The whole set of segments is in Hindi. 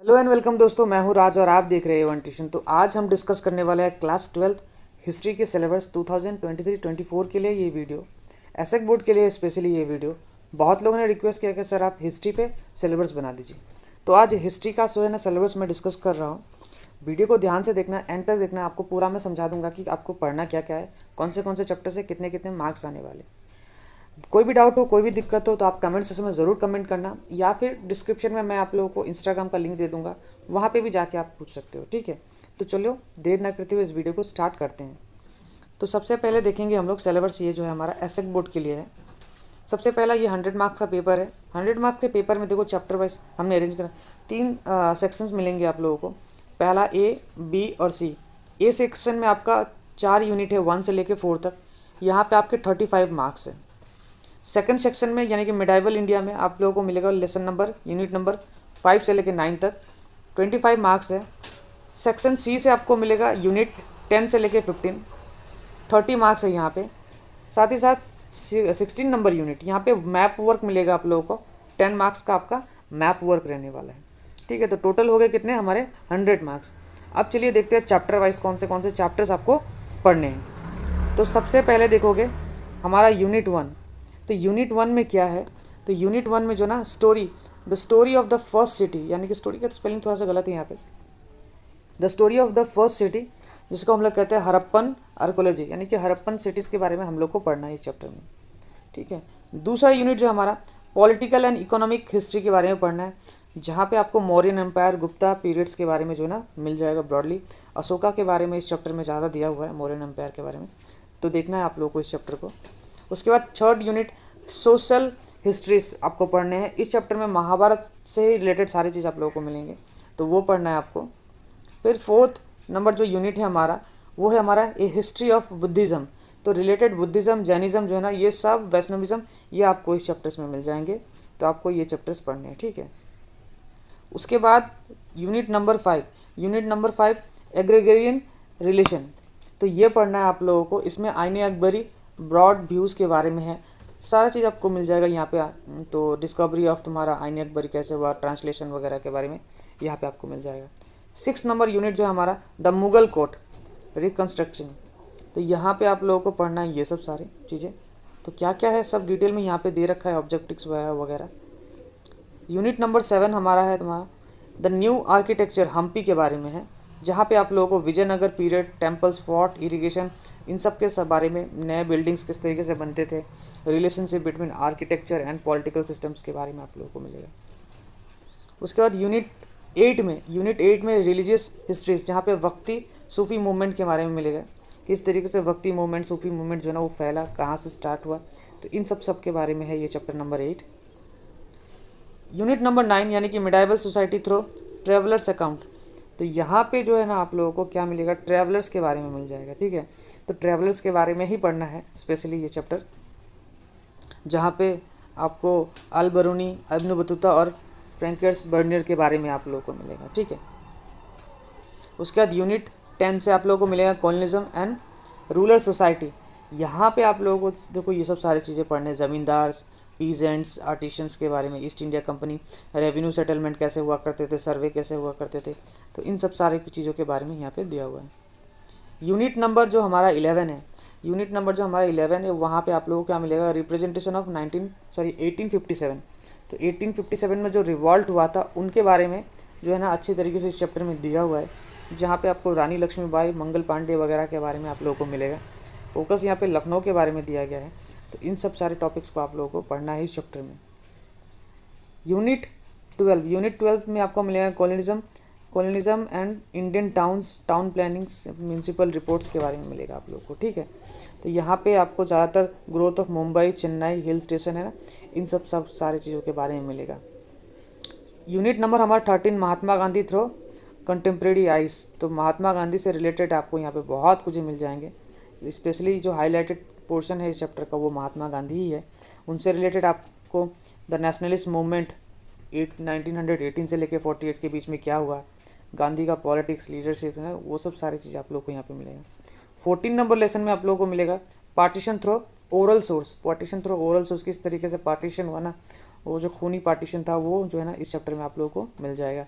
हेलो एंड वेलकम दोस्तों, मैं हूँ राज और आप देख रहे हैं वन ट्यूशन तो आज हम डिस्कस करने वाले हैं क्लास ट्वेल्थ हिस्ट्री के सिलेबस 2023-24 के लिए ये वीडियो एसेक बोर्ड के लिए स्पेशली ये वीडियो बहुत लोगों ने रिक्वेस्ट किया कि सर आप हिस्ट्री पे सिलेबस बना दीजिए। तो आज हिस्ट्री का जो है ना सिलेबस मैं डिस्कस कर रहा हूँ। वीडियो को ध्यान से देखना एंड तक देखना, आपको पूरा मैं समझा दूँगा कि आपको पढ़ना क्या क्या है, कौन से कौन से चैप्टर से कितने कितने मार्क्स आने वाले। कोई भी डाउट हो, कोई भी दिक्कत हो तो आप कमेंट सेक्शन में ज़रूर कमेंट करना, या फिर डिस्क्रिप्शन में मैं आप लोगों को इंस्टाग्राम का लिंक दे दूँगा, वहाँ पे भी जाके आप पूछ सकते हो, ठीक है? तो चलो देर ना करते हुए इस वीडियो को स्टार्ट करते हैं। तो सबसे पहले देखेंगे हम लोग सिलेबस ये जो है हमारा एसेक बोर्ड के लिए है। सबसे पहला ये हंड्रेड मार्क्स का पेपर है। हंड्रेड मार्क्स के पेपर में देखो चैप्टर वाइज हमने अरेंज करा। तीन सेक्शंस मिलेंगे आप लोगों को। पहला ए बी और सी ए सेक्शन में आपका चार यूनिट है वन से लेके फोर तक। यहाँ पे आपके थर्टी फाइव मार्क्स है। सेकंड सेक्शन में, यानी कि मिडाइवल इंडिया में आप लोगों को मिलेगा lesson number unit number five से लेकर नाइन तक। ट्वेंटी फाइव मार्क्स है। सेक्शन सी से आपको मिलेगा यूनिट टेन से लेकर फिफ्टीन थर्टी मार्क्स है यहाँ पे। साथ ही साथ सिक्सटीन नंबर यूनिट यहाँ पे मैप वर्क मिलेगा आप लोगों को। टेन मार्क्स का आपका मैप वर्क रहने वाला है। ठीक है तो टोटल हो गए कितने? हमारे हंड्रेड मार्क्स अब चलिए देखते हैं चैप्टर वाइज कौन से कौन से चैप्टर्स आपको पढ़ने हैं। तो सबसे पहले देखोगे, हमारा यूनिट वन तो यूनिट वन में क्या है? तो यूनिट वन में जो ना story the story of the first city यानी कि स्टोरी का स्पेलिंग थोड़ा सा गलत है यहाँ पे। The story of the first city जिसको हम लोग कहते हैं हरप्पन आर्कोलॉजी यानी कि हरप्पन सिटीज़ के बारे में हम लोग को पढ़ना है इस चैप्टर में। ठीक है? दूसरा यूनिट जो हमारा पॉलिटिकल एंड इकोनॉमिक हिस्ट्री के बारे में पढ़ना है, जहाँ पे आपको मौर्यन एम्पायर गुप्ता पीरियड्स के बारे में जो है ना मिल जाएगा ब्रॉडली अशोका के बारे में इस चैप्टर में ज़्यादा दिया हुआ है मौर्यन एम्पायर के बारे में तो देखना है आप लोगों को इस चैप्टर को। उसके बाद थर्ड यूनिट सोशल हिस्ट्रीज आपको पढ़ने हैं। इस चैप्टर में महाभारत से रिलेटेड सारी चीज़ आप लोगों को मिलेंगे। तो वो पढ़ना है आपको। फिर फोर्थ नंबर जो यूनिट है हमारा, वो है हमारा ए हिस्ट्री ऑफ़ बुद्धिज़्म तो रिलेटेड बुद्धिज़्म जैनिज़्म जो है ना, ये सब वैष्णविज़म ये आपको इस चैप्टर्स में मिल जाएँगे। तो आपको ये चैप्टर्स पढ़ने हैं, ठीक है? उसके बाद unit number five unit number five agrarian relation तो ये पढ़ना है आप लोगों को। इसमें आईने अकबरी ब्रॉड व्यूज़ के बारे में है। सारा चीज़ आपको मिल जाएगा यहाँ पे तो डिस्कवरी ऑफ़ तुम्हारा आईने अकबर कैसे हुआ ट्रांसलेशन वगैरह के बारे में यहाँ पे आपको मिल जाएगा। सिक्स नंबर यूनिट जो है हमारा द मुगल कोर्ट रिकन्स्ट्रक्शन तो यहाँ पे आप लोगों को पढ़ना है ये सब सारी चीज़ें। तो क्या क्या है सब डिटेल में यहाँ पे दे रखा है ऑब्जेक्टिव्स वगैरह यूनिट नंबर सेवन हमारा है तुम्हारा द न्यू आर्किटेक्चर हम्पी के बारे में है। जहाँ पे आप लोगों को Vijayanagar period, temples, fort, irrigation, इन सब के सब बारे में नए बिल्डिंग्स किस तरीके से बनते थे relationship between architecture and political systems के बारे में आप लोगों को मिलेगा। उसके बाद यूनिट एट में यूनिट एट में रिलीजियस हिस्ट्रीज जहाँ पे वक्ती सूफी मूवमेंट के बारे में मिलेगा। किस तरीके से वक्ती मूवमेंट सूफी मूवमेंट जो है ना, वो फैला, कहाँ से स्टार्ट हुआ तो इन सब सब के बारे में है ये chapter number eight unit number nine यानी कि medieval society through travellers account तो यहाँ पे जो है ना आप लोगों को क्या मिलेगा? ट्रैवलर्स के बारे में मिल जाएगा, ठीक है? तो ट्रैवलर्स के बारे में ही पढ़ना है स्पेशली ये चैप्टर जहाँ पे आपको अल बरूनी अबन बतूता और फ्रेंकर्स बर्नियर के बारे में आप लोगों को मिलेगा, ठीक है? उसके बाद यूनिट टेन से आप लोगों को मिलेगा कॉलोनिज्म एंड रूरल सोसाइटी यहाँ पे आप लोगों को देखो ये सब सारी चीज़ें पढ़ने ज़मींदार पीजेंट्स आर्टिशंस के बारे में East India Company revenue settlement कैसे हुआ करते थे सर्वे कैसे हुआ करते थे तो इन सब सारे चीज़ों के बारे में यहाँ पे दिया हुआ है। यूनिट नंबर जो हमारा इलेवन है यूनिट नंबर जो हमारा इलेवन है, वहाँ पे आप लोगों को क्या मिलेगा representation of nineteen sorry eighteen fifty seven तो एटीन फिफ्टी सेवन में जो रिवॉल्ट हुआ था, उनके बारे में जो है ना अच्छी तरीके से इस चैप्टर में दिया हुआ है, जहाँ पे आपको रानी लक्ष्मीबाई, मंगल पांडे वगैरह के बारे में आप लोगों को मिलेगा। फोकस यहाँ पे लखनऊ के बारे में दिया गया है। तो इन सब सारे टॉपिक्स को आप लोगों को पढ़ना है इस चैप्टर में। यूनिट ट्वेल्व यूनिट ट्वेल्व में आपको मिलेगा colonialism colonialism and Indian towns town planning municipal reports के बारे में मिलेगा आप लोग को, ठीक है? तो यहाँ पे आपको ज़्यादातर growth of Mumbai Chennai hill station है ना, इन सब सब सारी चीज़ों के बारे में मिलेगा। यूनिट नंबर हमारा thirteen Mahatma Gandhi through contemporary eyes तो महात्मा गांधी से रिलेटेड आपको यहाँ पे बहुत कुछ मिल जाएँगे। स्पेशली जो हाईलाइटेड पोर्शन है इस चैप्टर का, वो महात्मा गांधी ही है। उनसे रिलेटेड आपको the nationalist movement at nineteen से लेकर फोर्टी एट के बीच में क्या हुआ? गांधी का पॉलिटिक्स लीडरशिप है वो सब सारी चीज़ आप लोग को यहाँ पे मिलेगा। फोर्टीन नंबर लेसन में आप लोगों को मिलेगा partition through oral source partition through oral source किस तरीके से पार्टीशन हुआ ना, वो जो खूनी पार्टीशन था, वो जो है ना इस चैप्टर में आप लोगों को मिल जाएगा।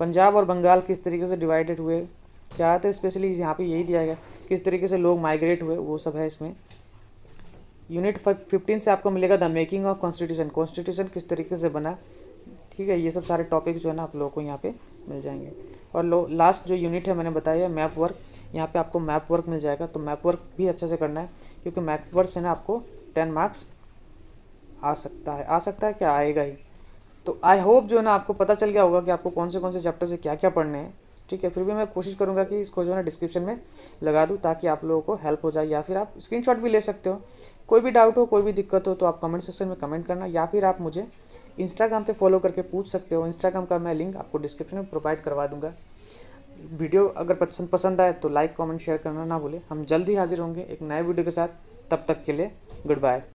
पंजाब और बंगाल किस तरीके से डिवाइडेड हुए? था स्पेशली यहाँ पे यही दिया गया किस तरीके से लोग माइग्रेट हुए, वो सब है इसमें। यूनिट फिफ्टीन से आपको मिलेगा the making of constitution constitution किस तरीके से बना, ठीक है, ये सब सारे टॉपिक जो है ना आप लोगों को यहाँ पे मिल जाएँगे। और लो लास्ट जो यूनिट है मैंने बताया मैप वर्क यहाँ पे आपको मैप वर्क मिल जाएगा तो मैप वर्क भी अच्छे से करना है, क्योंकि मैप वर्क से ना आपको टेन मार्क्स आ सकता है। आ सकता है क्या? आएगा ही। तो आई होप जो है ना आपको पता चल गया होगा कि आपको कौन से कौन से चैप्टर से क्या क्या पढ़ने हैं। ठीक है, फिर भी मैं कोशिश करूँगा कि इसको जो है डिस्क्रिप्शन में लगा दूँ ताकि आप लोगों को हेल्प हो जाए या फिर आप स्क्रीनशॉट भी ले सकते हो। कोई भी डाउट हो, कोई भी दिक्कत हो तो आप कमेंट सेक्शन में कमेंट करना या फिर आप मुझे इंस्टाग्राम पे फॉलो करके पूछ सकते हो। इंस्टाग्राम का मैं लिंक आपको डिस्क्रिप्शन में प्रोवाइड करवा दूँगा। वीडियो अगर पसंद पसंद आए तो लाइक कमेंट शेयर करना ना भूलें। हम जल्दी हाजिर होंगे एक नए वीडियो के साथ। तब तक के लिए गुड बाय